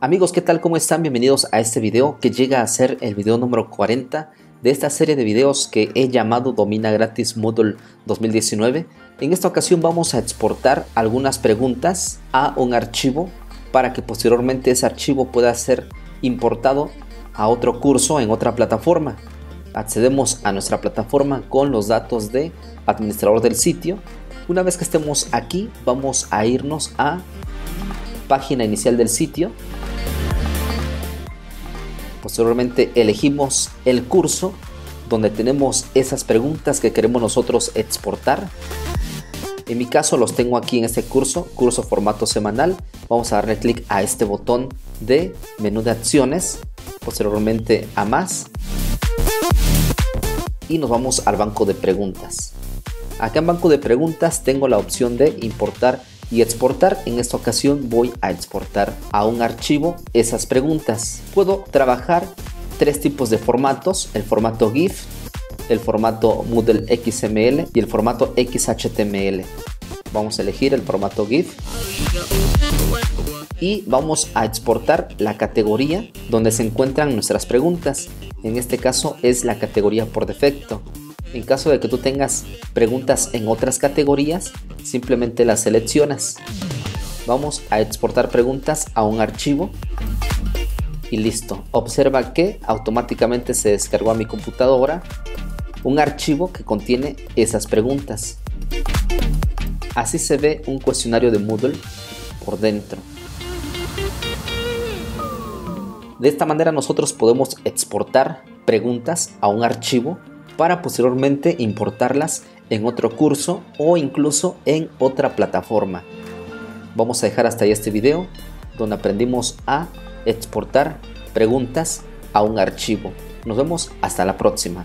Amigos, ¿qué tal? ¿Cómo están? Bienvenidos a este video que llega a ser el video número 40 de esta serie de videos que he llamado Domina Gratis Moodle 2019. En esta ocasión vamos a exportar algunas preguntas a un archivo para que posteriormente ese archivo pueda ser importado a otro curso en otra plataforma. Accedemos a nuestra plataforma con los datos de administrador del sitio. Una vez que estemos aquí, vamos a irnos a página inicial del sitio Posteriormente elegimos el curso donde tenemos esas preguntas que queremos nosotros exportar. En mi caso los tengo aquí en este curso, curso formato semanal. Vamos a darle clic a este botón de menú de acciones, posteriormente a más y nos vamos al banco de preguntas. Acá en banco de preguntas tengo la opción de importar y exportar. En esta ocasión voy a exportar a un archivo esas preguntas. Puedo trabajar tres tipos de formatos, el formato GIF, el formato Moodle XML y el formato XHTML. Vamos a elegir el formato GIF y vamos a exportar la categoría donde se encuentran nuestras preguntas. En este caso es la categoría por defecto. En caso de que tú tengas preguntas en otras categorías, simplemente las seleccionas. Vamos a exportar preguntas a un archivo y listo. Observa que automáticamente se descargó a mi computadora un archivo que contiene esas preguntas. Así se ve un cuestionario de Moodle por dentro. De esta manera nosotros podemos exportar preguntas a un archivo para posteriormente importarlas en otro curso o incluso en otra plataforma. Vamos a dejar hasta ahí este video donde aprendimos a exportar preguntas a un archivo. Nos vemos hasta la próxima.